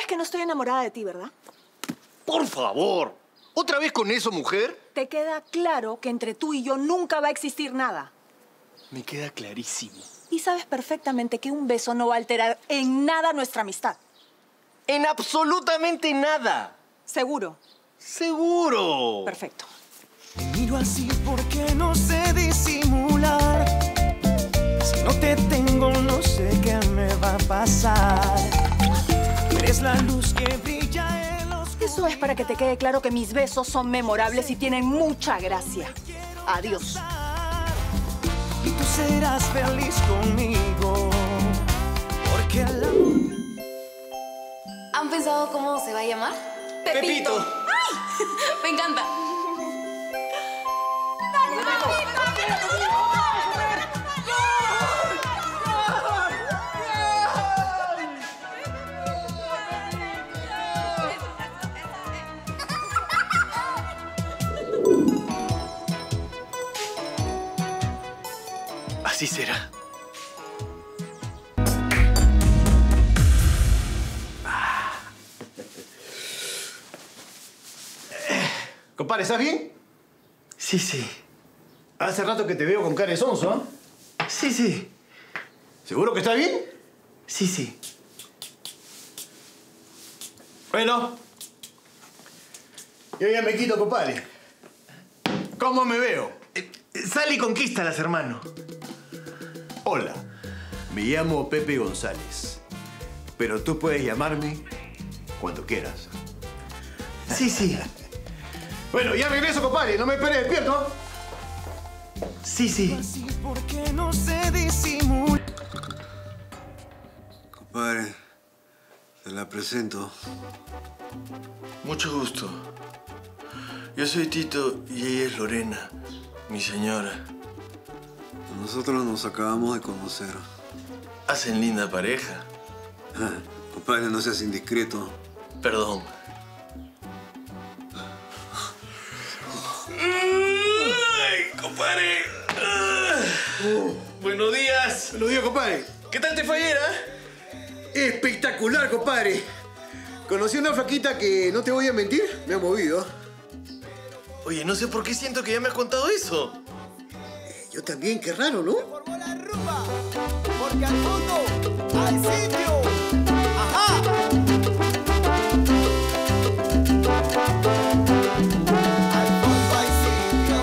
Sabes que no estoy enamorada de ti, ¿verdad? Por favor. ¿Otra vez con eso, mujer? Te queda claro que entre tú y yo nunca va a existir nada. Me queda clarísimo. Y sabes perfectamente que un beso no va a alterar en nada nuestra amistad. En absolutamente nada. Seguro. Seguro. Perfecto. Te miro así porque no sé disimular. Si no te tengo, no sé qué me va a pasar. Eres la luz que brilla en los Eso es para que te quede claro que mis besos son memorables y tienen mucha gracia. Adiós. y tú serás feliz conmigo. Porque el amor. ¿Han pensado cómo se va a llamar? Pepito. Me encanta. Así será. Compadre, ¿estás bien? Sí, sí. Hace rato que te veo con cara de sonso, ¿ah? Sí, sí. ¿Seguro que estás bien? Sí, sí. Bueno. Yo ya me quito, compadre. ¿Cómo me veo? Eh, Sal y conquístalas, hermano. Hola, me llamo Pepe González. Pero tú puedes llamarme cuando quieras. Sí, sí. Bueno, ya regreso, compadre. No me esperes despierto. Sí, sí. Compadre, te la presento. Mucho gusto. Yo soy Tito y ella es Lorena, mi señora. Nosotros nos acabamos de conocer. Hacen linda pareja. Compadre, no seas indiscreto. Perdón. Ay, compadre. Ah. Buenos días. Lo digo, compadre. ¿Qué tal te ayer, ah? Espectacular, compadre. Conocí una flaquita que, no te voy a mentir, me ha movido. Oye, no sé por qué siento que ya me has contado eso. Yo también, qué raro, ¿no? Porque al fondo hay sitio. Ajá. Al. Al sitio.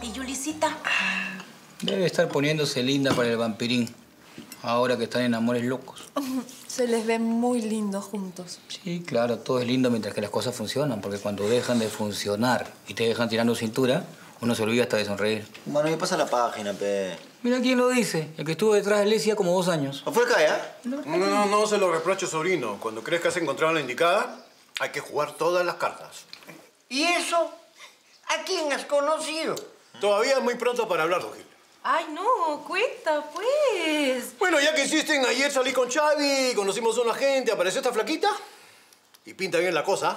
¿Y Yulisita? Debe estar poniéndose linda para el vampirín. Ahora que están en amores locos. Se les ve muy lindos juntos. Sí, claro, todo es lindo mientras que las cosas funcionan, porque cuando dejan de funcionar y te dejan tirando cintura, uno se olvida hasta de sonreír. Mano, ya pasa la página, pe. Mira quién lo dice, el que estuvo detrás de Lesia como dos años. ¿No fue acá, ya? No, no, no se lo reprocho, sobrino. Cuando crees que has encontrado la indicada, hay que jugar todas las cartas. ¿Y eso? ¿A quién has conocido? Todavía es muy pronto para hablar, don Gil. Ay, no, cuenta, pues. Bueno, ya que insisten, ayer salí con Xavi, conocimos a una gente, apareció esta flaquita y pinta bien la cosa.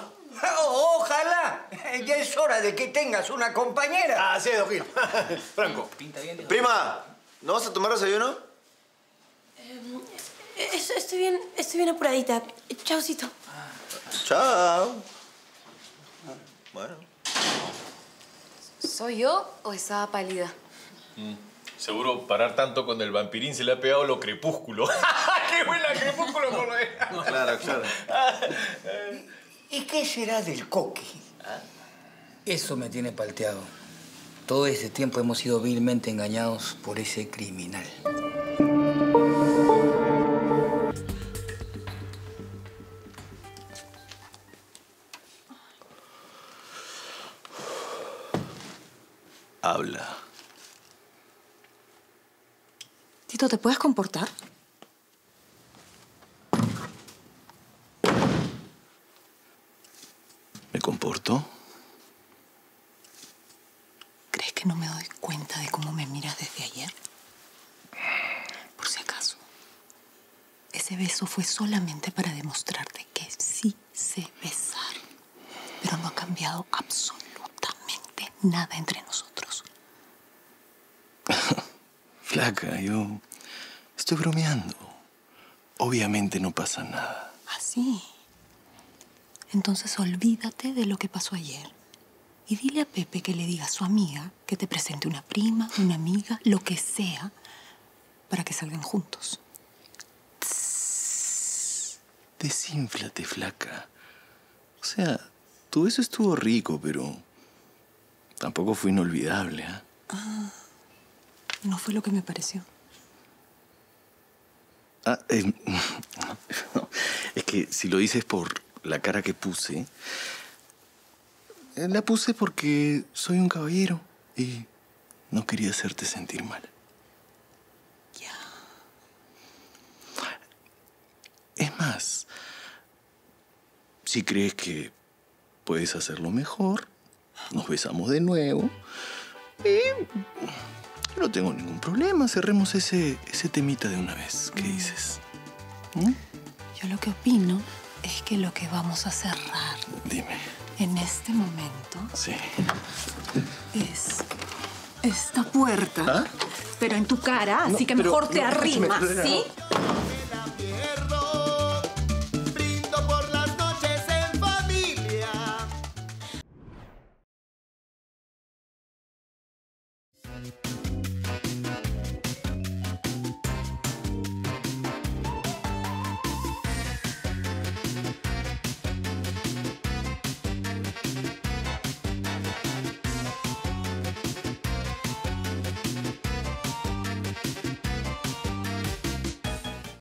Oh, ojalá. Ya es hora de que tengas una compañera. Ah, sí, don Gil. Franco. Pinta bien. Prima, ¿no vas a tomar desayuno? Es- Estoy bien, estoy bien apuradita. Chaucito. Chao. Bueno. ¿Soy yo o estaba pálida? Seguro parar tanto con el vampirín se le ha pegado lo crepúsculo. ¡Qué buena crepúsculo por lo de... Claro, claro. ¿Y qué será del coque? Eso me tiene palteado. Todo ese tiempo hemos sido vilmente engañados por ese criminal. Habla. Tito, ¿te puedes comportar? ¿Me comporto? ¿Crees que no me doy cuenta de cómo me miras desde ayer? Por si acaso. Ese beso fue solamente para demostrarte que sí sé besar. Pero no ha cambiado absolutamente nada entre nosotros. Flaca, yo estoy bromeando. obviamente no pasa nada. Así. Entonces olvídate de lo que pasó ayer. Y dile a Pepe que le diga a su amiga que te presente una prima, una amiga, lo que sea, para que salgan juntos. Desínflate, flaca. O sea, tu beso estuvo rico, pero tampoco fue inolvidable, ¿ah? Ah, no fue lo que me pareció. Ah, eh, no, es que si lo dices por la cara que puse, eh, la puse porque soy un caballero y no quería hacerte sentir mal. Es más, si crees que puedes hacerlo mejor, nos besamos de nuevo y no tengo ningún problema. Cerremos ese, ese temita de una vez. ¿Qué dices? ¿Mm? Yo lo que opino es que lo que vamos a cerrar Dime. en este momento Sí. es esta puerta. ¿Ah? Pero en tu cara, así No, que pero- mejor te no, arrimas, pero- ¿sí? Brindo por